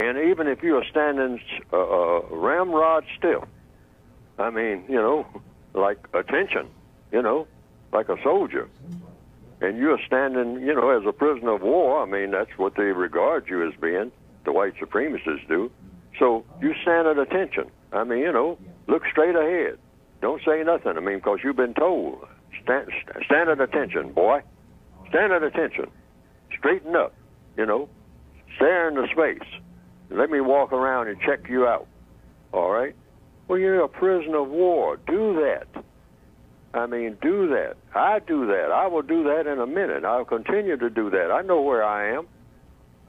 And even if you are standing uh, uh, ramrod still, I mean, you know, like attention, you know, like a soldier, and you're standing, you know, as a prisoner of war. I mean, that's what they regard you as being. The white supremacists do. So you stand at attention. I mean, you know, look straight ahead. Don't say nothing. I mean, because you've been told. Stand, stand at attention, boy. Stand at attention. Straighten up. You know, stare into space. Let me walk around and check you out. All right? Well, you're a prisoner of war. Do that. I mean, do that. I do that. I will do that in a minute. I'll continue to do that. I know where I am.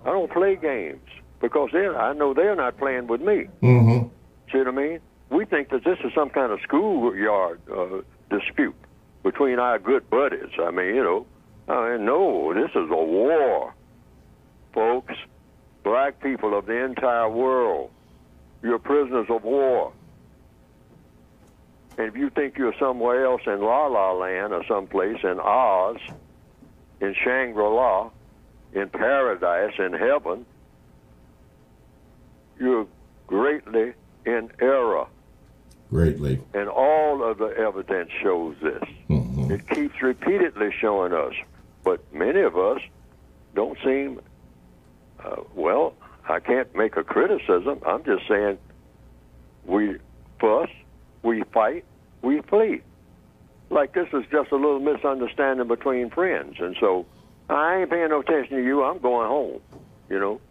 I don't play games because they're, I know they're not playing with me. Mm-hmm. See what I mean? We think that this is some kind of schoolyard uh, dispute between our good buddies. I mean, you know, I mean, no, this is a war. Black people of the entire world, you're prisoners of war. And if you think you're somewhere else in La La Land or someplace in Oz, in Shangri La, in paradise, in heaven, you're greatly in error. Greatly. And all of the evidence shows this. Mm-hmm. It keeps repeatedly showing us. But many of us don't seem, uh, well, I can't make a criticism. I'm just saying we fuss, we fight, we flee. Like this is just a little misunderstanding between friends. And so I ain't paying no attention to you. I'm going home, you know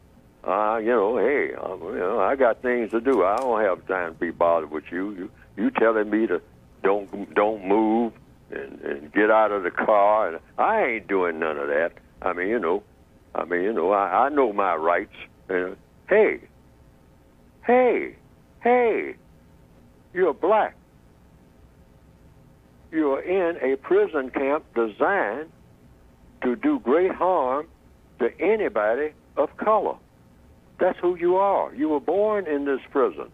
uh, you know, hey, um, you know, I got things to do. I don't have time to be bothered with you. You you telling me to don't don't move and, and get out of the car, and I ain't doing none of that. I mean, you know, I mean, you know, I, I know my rights. And hey, hey, hey, you're black. You're in a prison camp designed to do great harm to anybody of color. That's who you are. You were born in this prison.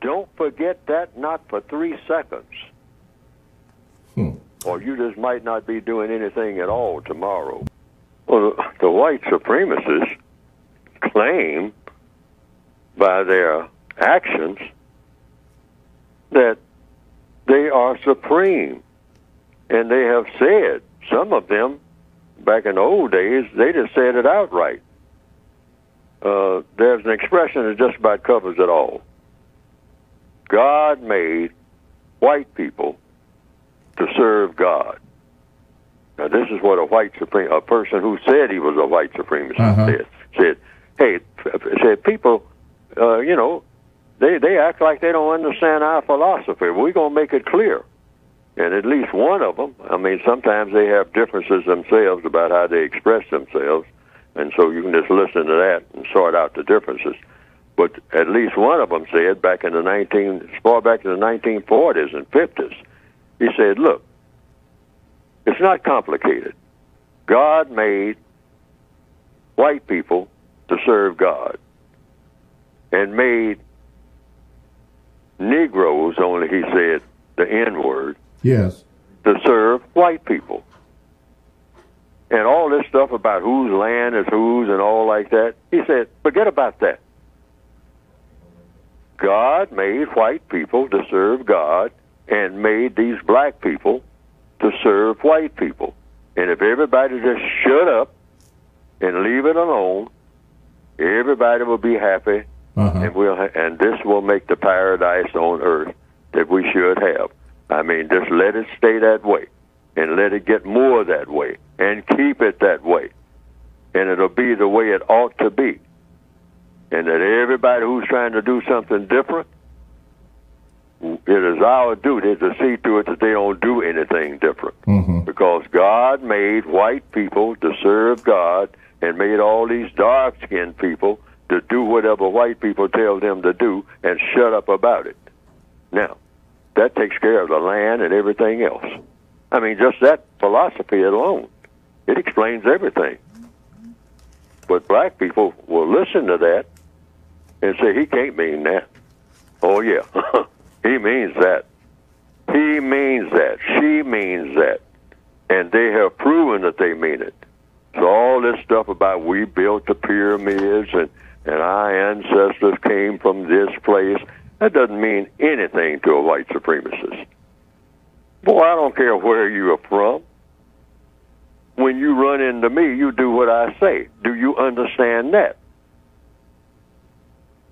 Don't forget that not for three seconds. Hmm. Or you just might not be doing anything at all tomorrow. Well, the, white supremacists claim by their actions that they are supreme. And they have said, some of them, back in the old days, they just said it outright uh, there's an expression that just about covers it all. God made white people to serve God. Now, this is what a white supreme, a person who said he was a white supremacist Uh-huh. said. Said, "Hey, f- said people, uh, you know, they they act like they don't understand our philosophy. We're gonna make it clear." And at least one of them, I mean, sometimes they have differences themselves about how they express themselves and so you can just listen to that and sort out the differences. But at least one of them said back in the 19, as far back in the 1940s and 50s, he said, look, it's not complicated. God made white people to serve God and made Negroes, only he said the N word, Yes. to serve white people. And all this stuff about whose land is whose and all like that, he said, forget about that. God made white people to serve God and made these black people to serve white people. And if everybody just shut up and leave it alone, everybody will be happy Uh-huh. and we'll ha- and this will make the paradise on earth that we should have. I mean, just let it stay that way, and let it get more that way, and keep it that way, and it'll be the way it ought to be. And that everybody who's trying to do something different, it is our duty to see to it that they don't do anything different Mm-hmm. because God made white people to serve God and made all these dark skinned people to do whatever white people tell them to do and shut up about it. Now, that takes care of the land and everything else. I mean, just that philosophy alone, it explains everything. But black people will listen to that and say, he can't mean that. Oh, yeah, he means that. He means that. She means that. And they have proven that they mean it. So all this stuff about we built the pyramids and and our ancestors came from this place, that doesn't mean anything to a white supremacist. Boy, I don't care where you are from. When you run into me, you do what I say. Do you understand that?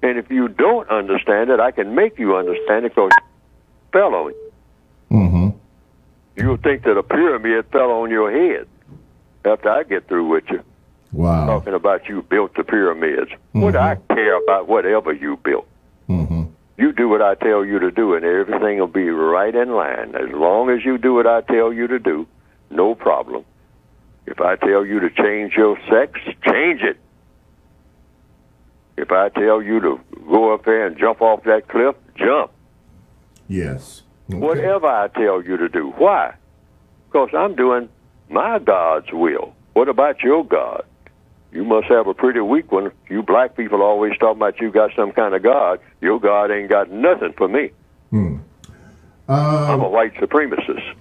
And if you don't understand it, I can make you understand it because fell on you. Mm-hmm. You'll think that a pyramid fell on your head after I get through with you Wow. talking about you built the pyramids. What do I care about whatever you built? Mm-hmm. You do what I tell you to do, and everything will be right in line. As long as you do what I tell you to do, no problem. If I tell you to change your sex, change it. If I tell you to go up there and jump off that cliff, jump. Yes. Okay. Whatever I tell you to do. Why? Because I'm doing my God's will. What about your God? You must have a pretty weak one. You black people always talk about you got some kind of God. Your God ain't got nothing for me. Hmm. I'm Uh, a white supremacist.